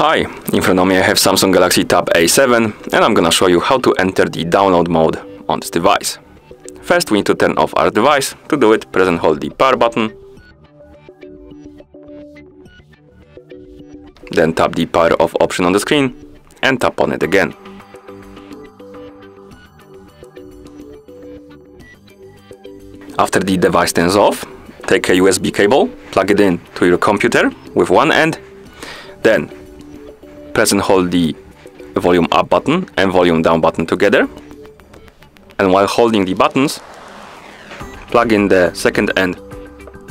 Hi, in front of me I have Samsung Galaxy Tab A7 and I'm gonna show you how to enter the download mode on this device. First we need to turn off our device. To do it, press and hold the power button. Then tap the power off option on the screen and tap on it again. After the device turns off, take a USB cable, plug it in to your computer with one end, then press and hold the volume up button and volume down button together. And while holding the buttons, plug in the second end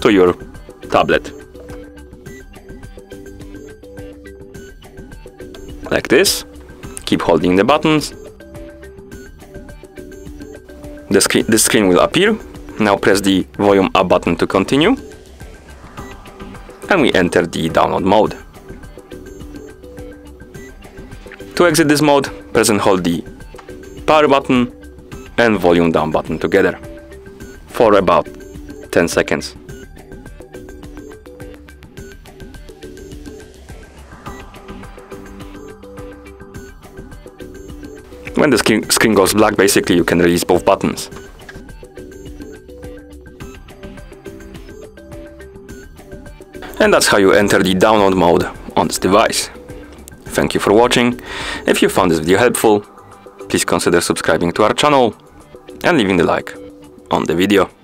to your tablet. Like this. Keep holding the buttons. The screen, the screen will appear. Now press the volume up button to continue. And we enter the download mode. To exit this mode, press and hold the power button and volume down button together for about 10 seconds. When the screen, screen goes black, basically you can release both buttons. And that's how you enter the download mode on this device. Thank you for watching. If you found this video helpful, please consider subscribing to our channel and leaving the like on the video.